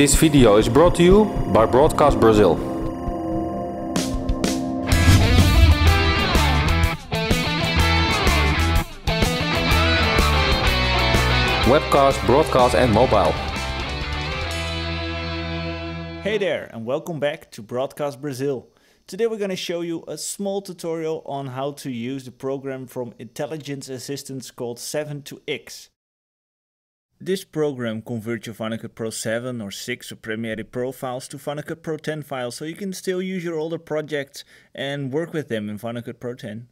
This video is brought to you by Broadcast Brazil. Webcast, broadcast and mobile. Hey there and welcome back to Broadcast Brazil. Today we're going to show you a small tutorial on how to use the program from Intelligence Assistance called 7toX. This program converts your Final Cut Pro 7 or 6 or Premiere Pro files to Final Cut Pro 10 files so you can still use your older projects and work with them in Final Cut Pro 10.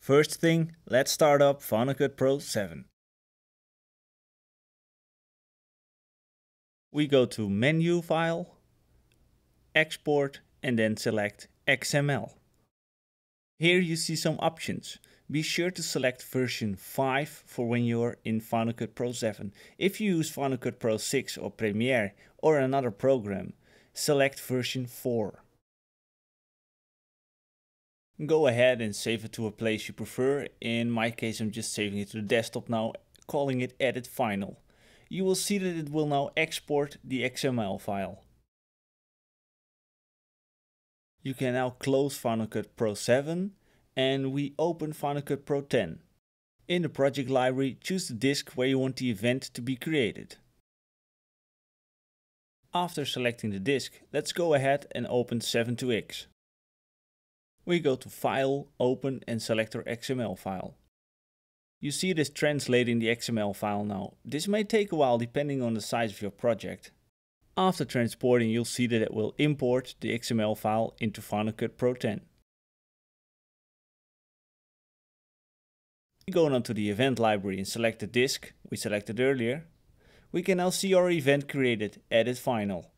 First thing, let's start up Final Cut Pro 7. We go to Menu File, Export and then select XML. Here you see some options. Be sure to select version 5 for when you're in Final Cut Pro 7. If you use Final Cut Pro 6 or Premiere or another program, select version 4. Go ahead and save it to a place you prefer. In my case I'm just saving it to the desktop now, calling it Edit Final. You will see that it will now export the XML file. You can now close Final Cut Pro 7 and we open Final Cut Pro 10. In the project library, choose the disk where you want the event to be created. After selecting the disk, let's go ahead and open 7toX. We go to File, Open and select our XML file. You see this translating the XML file now. This may take a while depending on the size of your project. After transporting you'll see that it will import the XML file into Final Cut Pro 10. Going on to the event library and select the disk we selected earlier, we can now see our event created, Edit Final.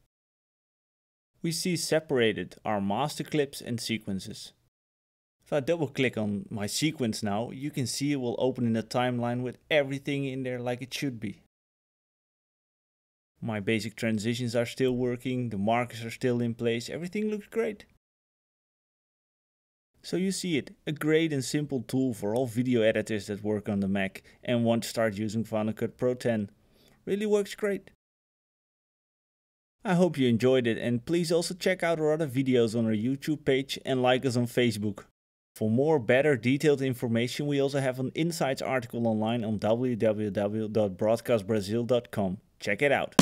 We see separated our master clips and sequences. If I double click on my sequence now, you can see it will open in the timeline with everything in there like it should be. My basic transitions are still working, the markers are still in place, everything looks great. So you see it, a great and simple tool for all video editors that work on the Mac and want to start using Final Cut Pro 10. Really works great. I hope you enjoyed it and please also check out our other videos on our YouTube page and like us on Facebook. For more better detailed information we also have an insights article online on www.broadcastbrazil.com. Check it out.